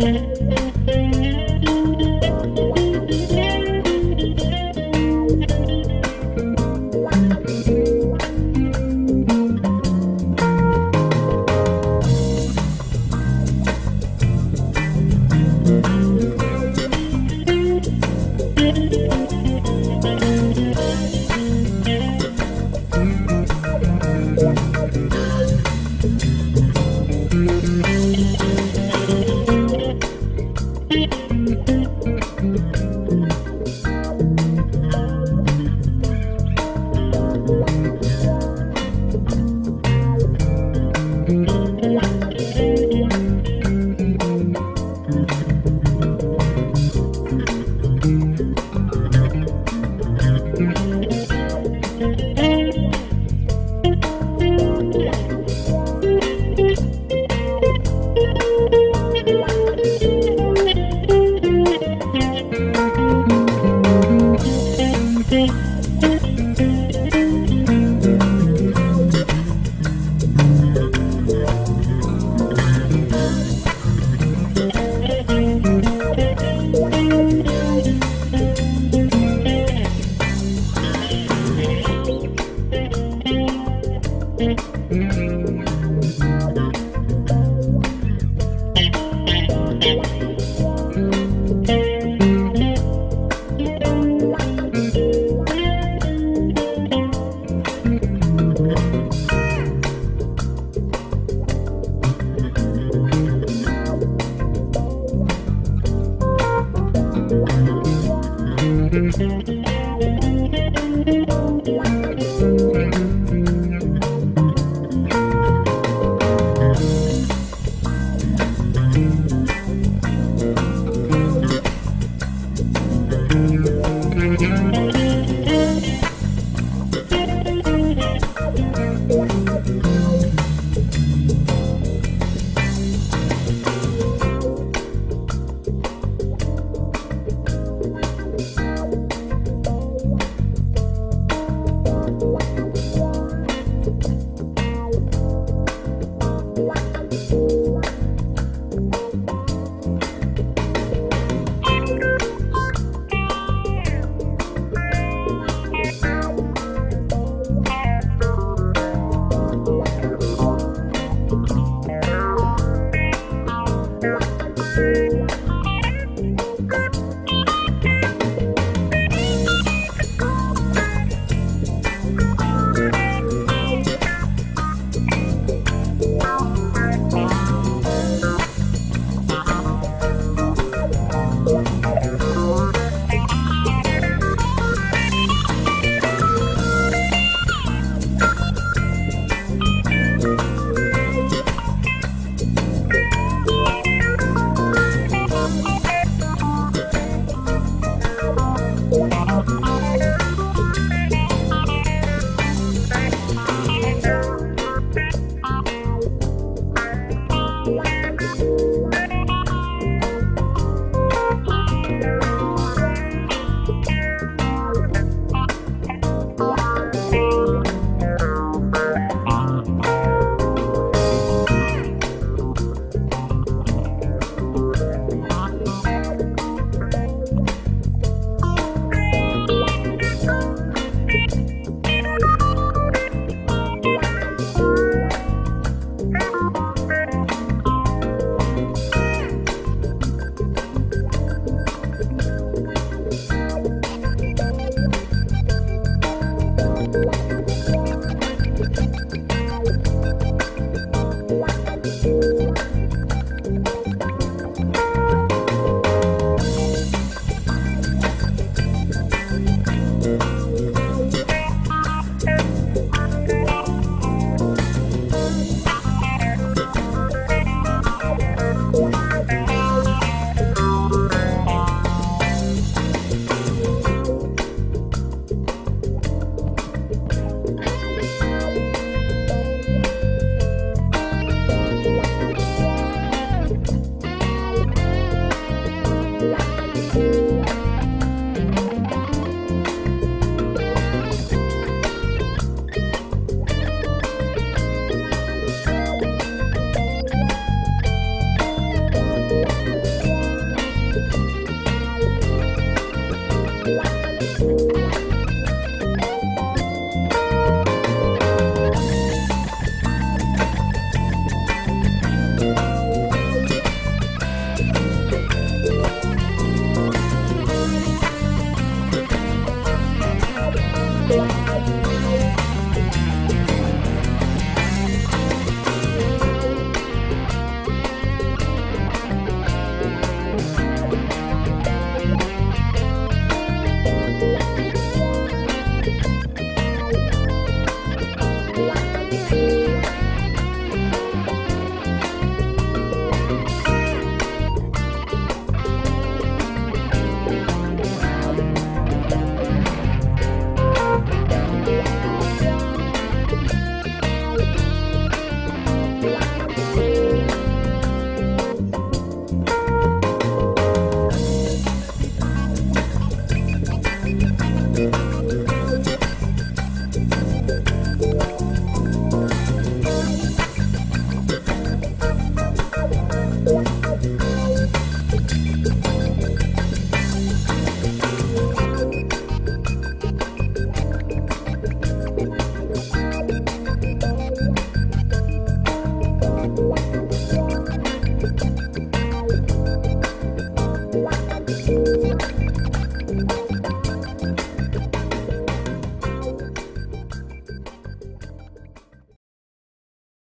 Mm-hmm. Thank you. Yeah. Bye.